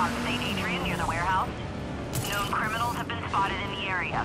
on St. Adrian near the warehouse. Known criminals have been spotted in the area.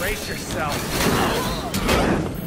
Brace yourself.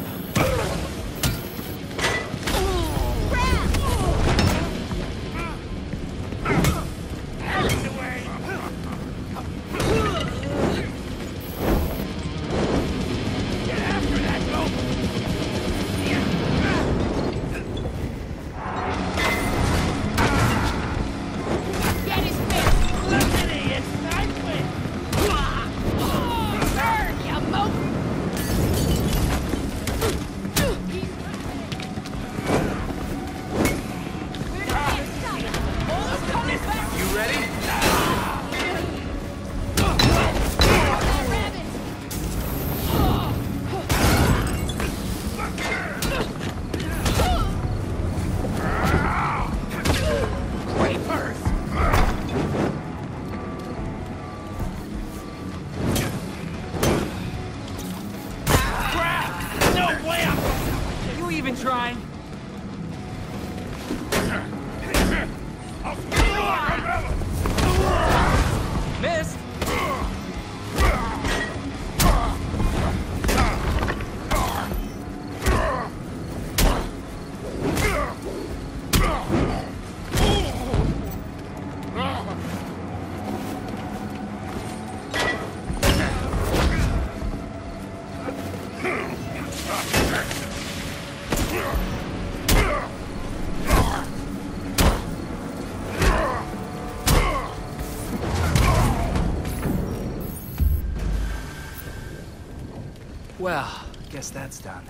Even trying? Well, guess that's done.